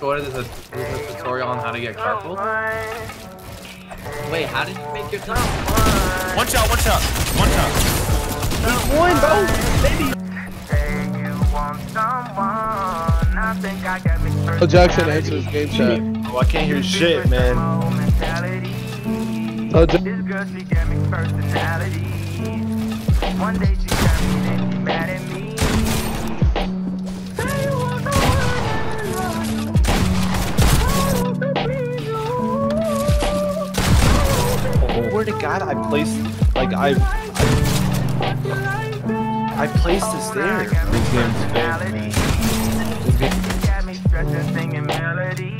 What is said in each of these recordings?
go to the, the tutorial on how to get carpool? Wait, how did you make your team? One shot, one shot, one shot. One, bro. Baby. Oh, Jackson answers game chat. Oh, I can't hear shit, man. Oh, Ja- Where to God I placed, like, I, I, placed this there. This game's me stressing, singing melody.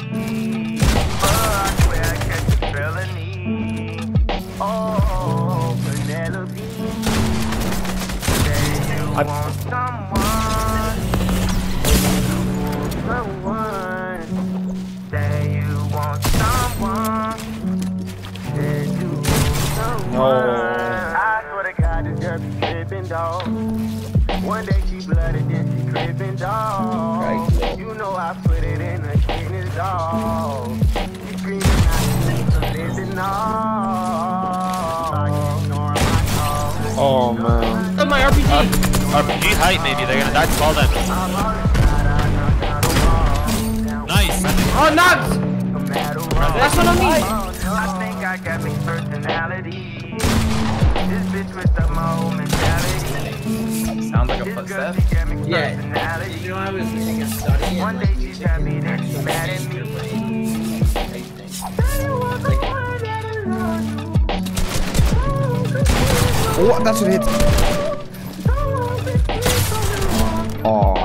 Oh, I swear I catch a felony. Oh, Penelope. I- I swear to God, this girl be tripping, dog. One day she blooded, then she crippin' dog. You know I put it in the kidneys, dog. She screaming, I need some living, dog. Ignoring my calls. oh man. Oh, my RPG! RPG height maybe, they're gonna die to fall then. Nice. Oh, nuts! No matter what. That's what I mean. I got me personality. This bitch with my whole mentality. Sounds like a footstep. Yeah. You know, I was reading a study. One day she got me, then she mad at me. What? That's hit. Oh.